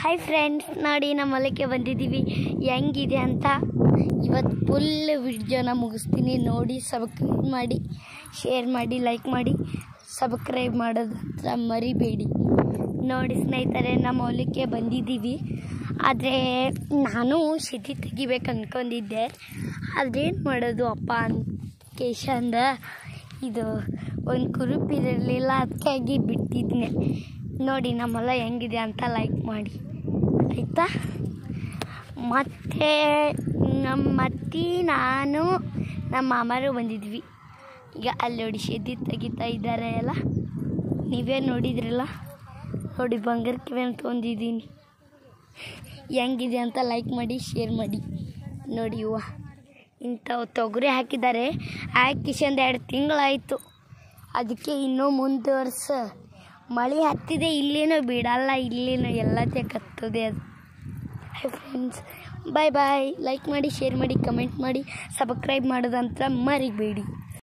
Hi friends ನೋಡಿ ನಮ್ಮ ಹೊಲಕ್ಕೆ ಬಂದಿದ್ದೀವಿ. ಹೆಂಗಿದೆ ಅಂತ? ಇವತ್ತು ಫುಲ್ ವಿಡಿಯೋನ ಮುಗಿಸ್ತೀನಿ. ನೋಡಿ ಸಬ್ಸ್ಕ್ರೈಬ್ ಮಾಡಿ ಶೇರ್ ಮಾಡಿ ಲೈಕ್ ಮಾಡಿ ಸಬ್ಸ್ಕ್ರೈಬ್ ಮಾಡೋದು ಹತ್ರ ಮರಿಬೇಡಿ. ನೋಡಿ ಸ್ನೇಹಿತರೆ, ನಮ್ಮ ಹೊಲಕ್ಕೆ ಬಂದಿದ್ದೀವಿ. ಆದರೆ ನಾನು ಶೆತಿ ತೆಗಿಬೇಕು ಅಂದ್ಕೊಂಡಿದ್ದೆ ಅದೇನು ಮಾಡೋದು ಅಪ್ಪ ಅಂತ ಕೇಶಂದ? ಇದು ಒಂದು ಕುರುಪಿರಲಿಲ್ಲ ಅದಕ್ಕಾಗಿ ಬಿಟ್ಟಿದ್ನೆ. ನೋಡಿ, ನಮ್ಮೆಲ್ಲ ಹೆಂಗಿದೆ ಅಂತ ಲೈಕ್ ಮಾಡಿ. ಆಯಿತಾ? ಮತ್ತು ನಮ್ಮ ಅತ್ತಿ, ನಾನು, ನಮ್ಮ ಮಾಮರು ಬಂದಿದ್ವಿ. ಈಗ ಅಲ್ಲಿ ನೋಡಿ ಶೆದ್ದಿ ತೆಗಿತಾ ಇದ್ದಾರೆ ಎಲ್ಲ. ನೀವೇ ನೋಡಿದ್ರಲ್ಲ? ನೋಡಿ ಬಂಗಾರಕ್ಕೆ ಅಂತ ತೊಗೊಂಡಿದ್ದೀನಿ ಹೆಂಗಿದೆ ಅಂತ ಲೈಕ್ ಮಾಡಿ ಶೇರ್ ಮಾಡಿ. ನೋಡಿ ಹೂವು ಇಂಥವು ತೊಗರಿ ಹಾಕಿದ್ದಾರೆ. ಹಾಕಿಸಂದು ಎರಡು ತಿಂಗಳಾಯಿತು. ಅದಕ್ಕೆ ಇನ್ನೂ ಮುಂದುವರ್ಸ. ಮಳೆ ಹತ್ತಿದೆ, ಇಲ್ಲೇನೂ ಬಿಡಲ್ಲ, ಇಲ್ಲೇನೋ ಎಲ್ಲ ಕತ್ತದೆ ಅದು. Hi friends bye bye like ಮಾಡಿ ಶೇರ್ ಮಾಡಿ ಕಮೆಂಟ್ ಮಾಡಿ ಸಬ್ಸ್ಕ್ರೈಬ್ ಮಾಡೋದಂತ ಮರಿಬೇಡಿ.